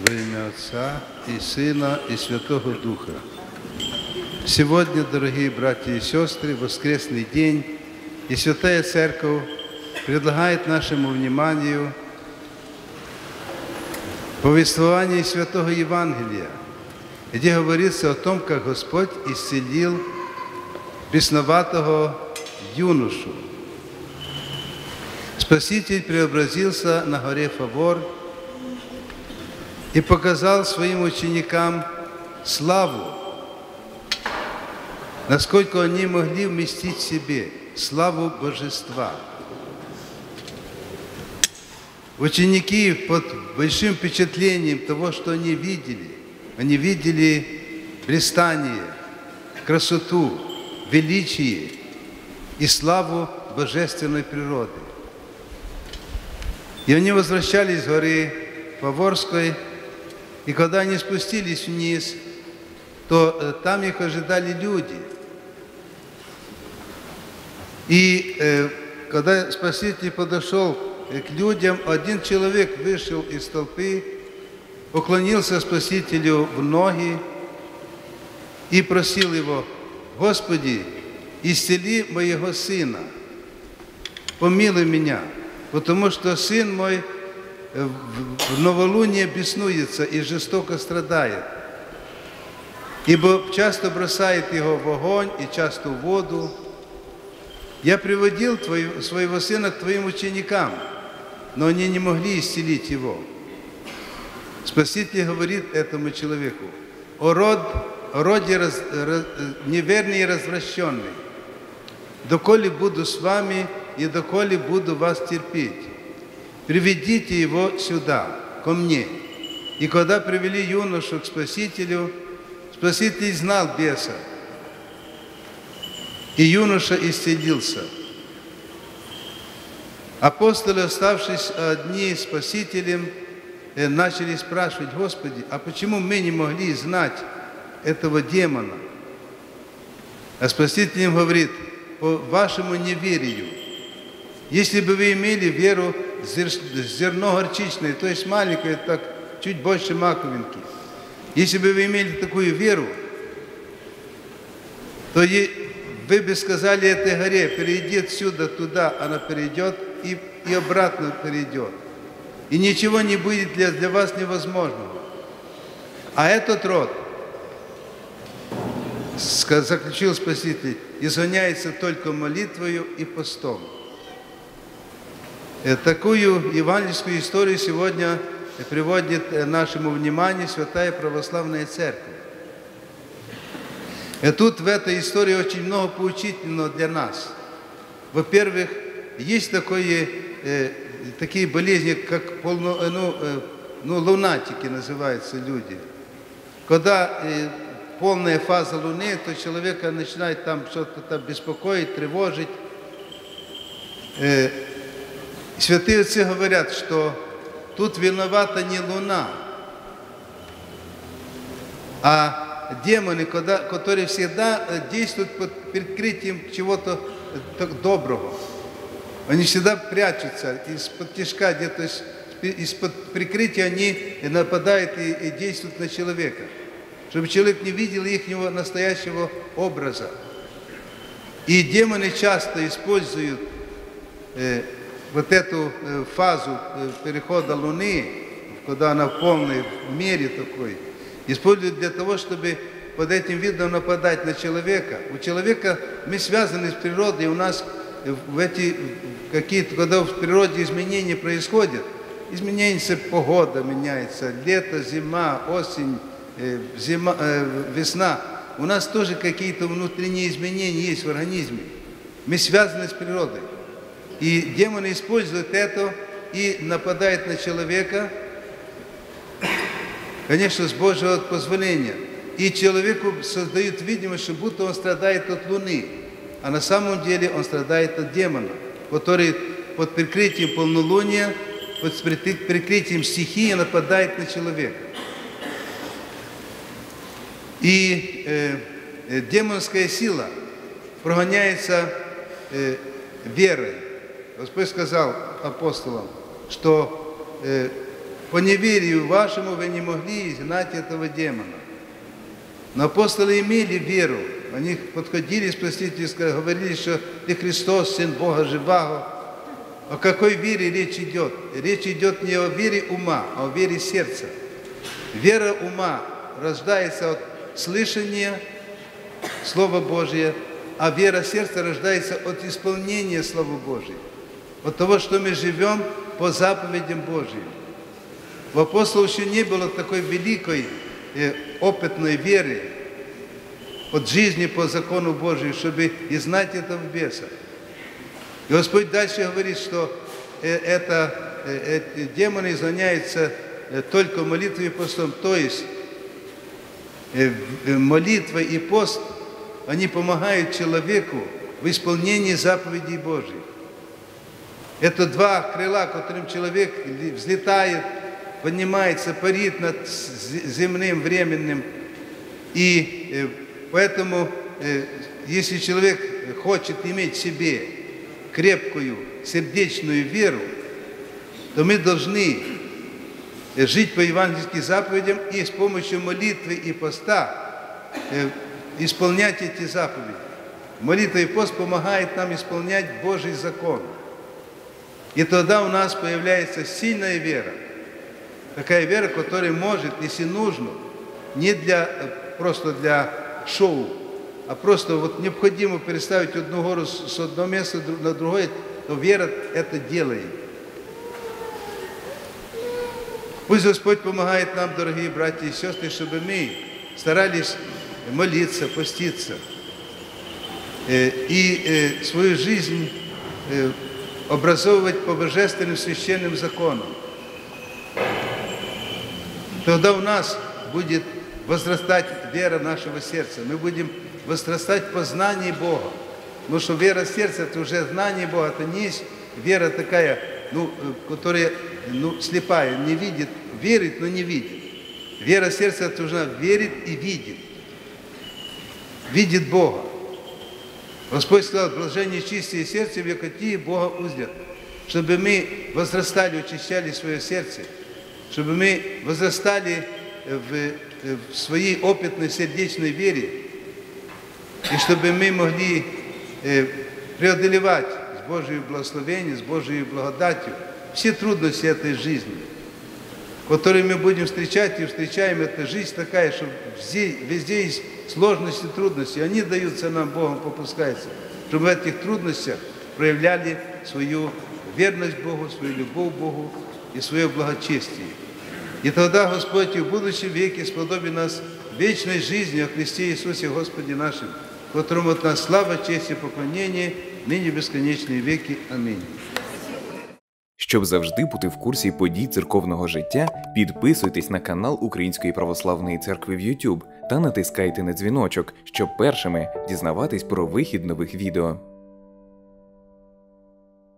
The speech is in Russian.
Во имя Отца и Сына и Святого Духа. Сегодня, дорогие братья и сестры, воскресный день, и Святая Церковь предлагает нашему вниманию повествование Святого Евангелия, где говорится о том, как Господь исцелил бесноватого юношу. Спаситель преобразился на горе Фавор и показал своим ученикам славу, насколько они могли вместить в себе славу Божества. Ученики под большим впечатлением того, что они видели, они видели блистание, красоту, величие и славу божественной природы. И они возвращались с горы Поворской, и когда они спустились вниз, то там их ожидали люди. И э, когда Спаситель подошел к людям, один человек вышел из толпы, поклонился Спасителю в ноги и просил его, Господи, исцели моего сына, помилуй меня, потому что сын мой в новолуние беснуется и жестоко страдает, ибо часто бросает его в огонь и часто в воду. Я приводил твой, своего сына к твоим ученикам, но они не могли исцелить его. Спаситель говорит этому человеку, о род, роде раз, раз, неверный и развращенный, доколе буду с вами и доколе буду вас терпеть. Приведите его сюда, ко мне. И когда привели юношу к Спасителю, Спаситель знал беса, и юноша исцелился. Апостолы, оставшись одни с Спасителем, начали спрашивать, Господи, а почему мы не могли знать этого демона? А Спаситель им говорит, по вашему неверию. Если бы вы имели веру зерно горчичное, то есть маленькое, так чуть больше маковинки, если бы вы имели такую веру, то вы бы сказали этой горе, перейди отсюда туда, она перейдет и, и обратно перейдет. И ничего не будет для, для вас невозможного. А этот род, заключил Спаситель, изгоняется только молитвою и постом. Такую евангельскую историю сегодня приводит нашему вниманию Святая Православная Церковь. И тут в этой истории очень много поучительного для нас. Во-первых, есть такое, э, такие болезни, как полно, ну, э, ну, лунатики называются люди. Когда э, полная фаза Луны, то человека начинает там что-то беспокоить, тревожить. Э, святые отцы говорят, что тут виновата не Луна, а демоны, которые всегда действуют под прикрытием чего-то доброго. Они всегда прячутся из-под тяжка, где-то из-под прикрытия они нападают и, и действуют на человека чтобы человек не видел их настоящего образа. И демоны часто используют э, вот эту э, фазу э, перехода Луны, когда она в полной мере такой, используют для того, чтобы под этим видом нападать на человека. У человека мы связаны с природой, у нас в эти какие-то, когда в природе изменения происходят, изменяется погода, меняется лето, зима, осень, зима, весна, у нас тоже какие-то внутренние изменения есть в организме. Мы связаны с природой. И демоны используют это и нападают на человека, конечно, с Божьего позволения. И человеку создают видимость, что будто он страдает от Луны, а на самом деле он страдает от демона, который под прикрытием полнолуния, под прикрытием стихии нападает на человека. И э, демонская сила прогоняется э, верой. Господь сказал апостолам, что э, по неверию вашему вы не могли изгнать этого демона. Но апостолы имели веру. Они подходили спасители, говорили, что ты Христос, Сын Бога Живаго. О какой вере речь идет? Речь идет не о вере ума, а о вере сердца. Вера ума рождается от слышания Слова Божия, а вера сердца рождается от исполнения Слова Божия, от того, что мы живем по заповедям Божьим. У апостолов еще не было такой великой э, опытной веры от жизни по закону Божию, чтобы и знать это в бесах. И Господь дальше говорит, что это, э, демоны изгоняются только молитвой и постом. То есть молитва и пост, они помогают человеку в исполнении заповедей Божьих. Это два крыла, которым человек взлетает, поднимается, парит над земным, временным. И поэтому, если человек хочет иметь себе крепкую сердечную веру, то мы должны жить по евангельским заповедям и с помощью молитвы и поста исполнять эти заповеди. Молитва и пост помогает нам исполнять Божий закон. И тогда у нас появляется сильная вера. Такая вера, которая может, если нужно, не для, просто для шоу, а просто вот необходимо переставить одну гору с одного места на другое, то вера это делает. Пусть Господь помогает нам, дорогие братья и сестры, чтобы мы старались молиться, поститься и свою жизнь образовывать по божественным священным законам. Тогда у нас будет возрастать вера нашего сердца. Мы будем возрастать в познании Бога. Потому что вера сердца – это уже знание Бога. Это не есть вера такая, ну, которая ну, слепая, не видит, верит, но не видит. Вера сердца – это уже верит и видит. Видит Бога. Господь сказал, блажение чистые сердце, векоти Бога узрят. Чтобы мы возрастали, очищали свое сердце, чтобы мы возрастали в, в своей опытной сердечной вере, и чтобы мы могли преодолевать с Божьим благословением, с Божьей благодатью все трудности этой жизни, которые мы будем встречать и встречаем. Это жизнь такая, что везде, везде есть сложности, трудности. Они даются нам Богом, попускаются, чтобы в этих трудностях проявляли свою верность Богу, свою любовь к Богу и свое благочестие. И тогда Господь и в будущем веке сподобит нас вечной жизни о Христе Иисусе Господе нашим, которому от нас слава, честь и поклонение, нині безконечні віки. Амінь. Щоб завжди бути в курсі подій церковного життя, підписуйтесь на канал Української православної церкви в YouTube та натискайте на дзвіночок, щоб першими дізнаватись про вихід нових відео.